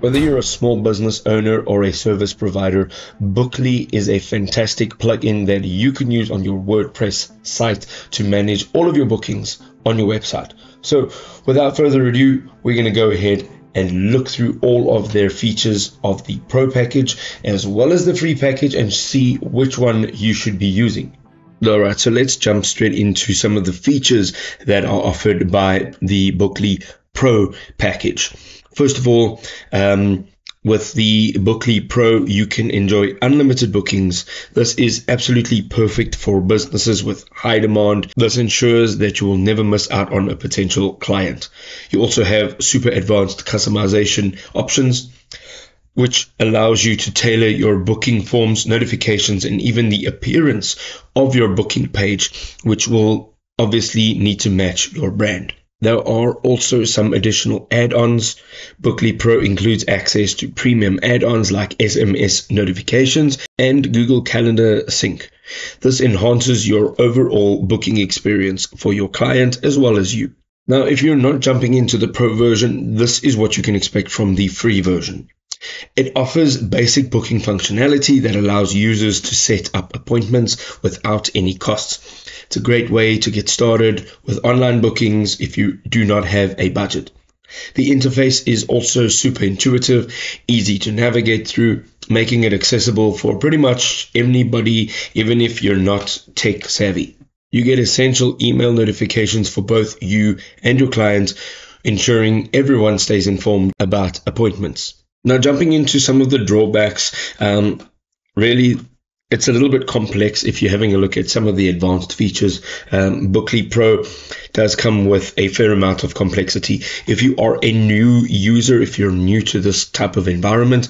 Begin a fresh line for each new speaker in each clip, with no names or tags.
Whether you're a small business owner or a service provider, Bookly is a fantastic plugin that you can use on your WordPress site to manage all of your bookings on your website. So, without further ado, we're going to go ahead and look through all of their features of the Pro package as well as the free package and see which one you should be using. Alright, so let's jump straight into some of the features that are offered by the Bookly Pro package. First of all, um, with the Bookly Pro, you can enjoy unlimited bookings. This is absolutely perfect for businesses with high demand. This ensures that you will never miss out on a potential client. You also have super advanced customization options, which allows you to tailor your booking forms, notifications, and even the appearance of your booking page, which will obviously need to match your brand. There are also some additional add-ons. Bookly Pro includes access to premium add-ons like SMS notifications and Google Calendar Sync. This enhances your overall booking experience for your client as well as you. Now, if you're not jumping into the Pro version, this is what you can expect from the free version. It offers basic booking functionality that allows users to set up appointments without any costs. It's a great way to get started with online bookings if you do not have a budget. The interface is also super intuitive, easy to navigate through, making it accessible for pretty much anybody, even if you're not tech savvy. You get essential email notifications for both you and your clients, ensuring everyone stays informed about appointments. Now, jumping into some of the drawbacks, um, really it's a little bit complex if you're having a look at some of the advanced features. Um, Bookly Pro does come with a fair amount of complexity. If you are a new user, if you're new to this type of environment,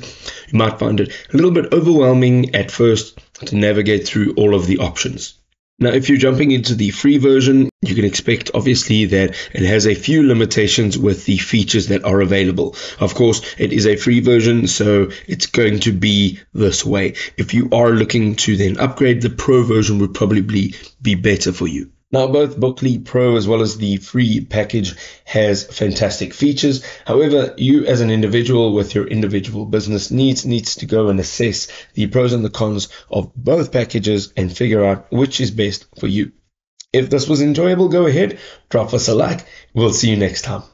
you might find it a little bit overwhelming at first to navigate through all of the options. Now, if you're jumping into the free version, you can expect obviously that it has a few limitations with the features that are available. Of course, it is a free version, so it's going to be this way. If you are looking to then upgrade, the pro version would probably be better for you. Now, both Bookly Pro as well as the free package has fantastic features. However, you as an individual with your individual business needs needs to go and assess the pros and the cons of both packages and figure out which is best for you. If this was enjoyable, go ahead, drop us a like. We'll see you next time.